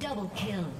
Double kill.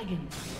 Dragon.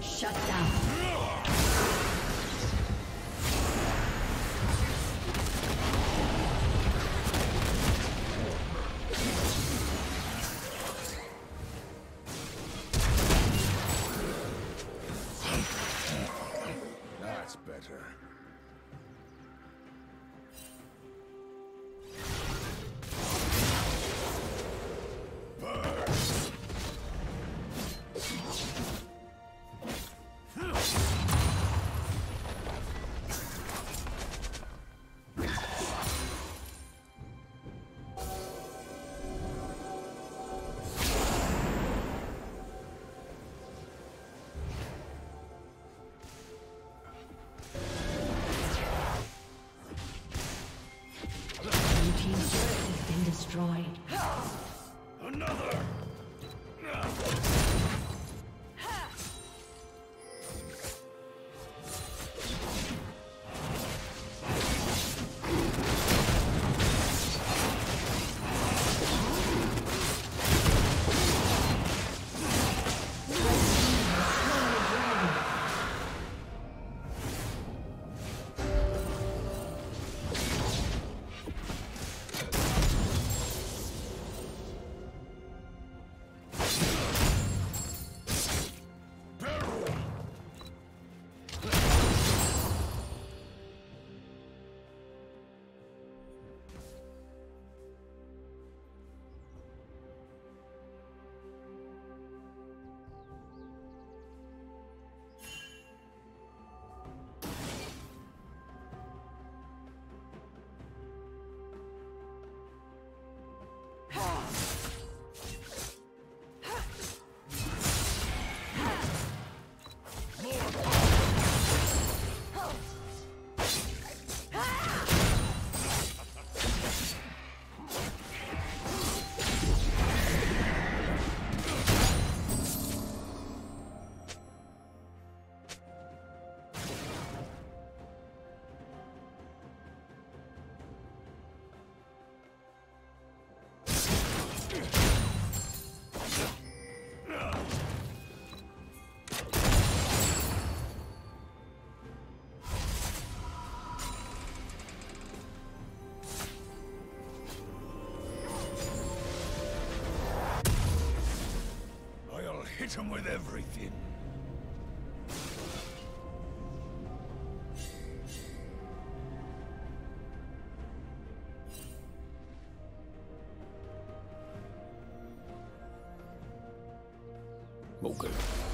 Shut down. Hit him with everything. Okay.